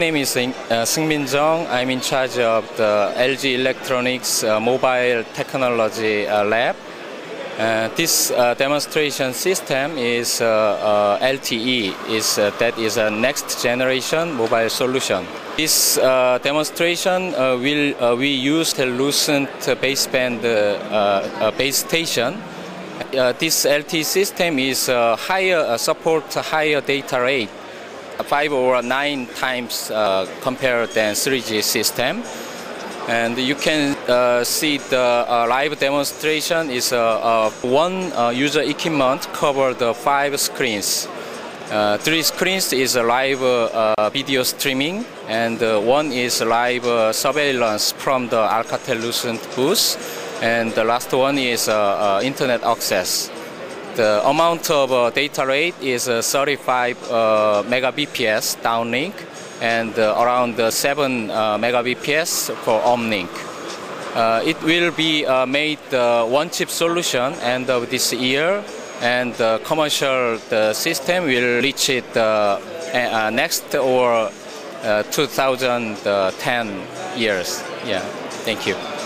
name is uh, Seung-min Jung. I'm in charge of the LG Electronics uh, Mobile Technology uh, Lab. Uh, this uh, demonstration system is uh, LTE. Is that is a next generation mobile solution. This demonstration will we use Lucent baseband base station. this LTE system is higher support higher data rate five or nine times uh, compared than 3G system. And you can uh, see the uh, live demonstration is uh, uh, one uh, user equipment cover the five screens. three screens is live video streaming and one is live surveillance from the Alcatel Lucent booth and the last one is internet access. The amount of uh, data rate is uh, 35 uh, megabps downlink and uh, around 7 uh, megabps for uplink. Uh, it will be made one chip solution end of this year and the commercial the system will reach it next or 2010 years. Yeah, thank you.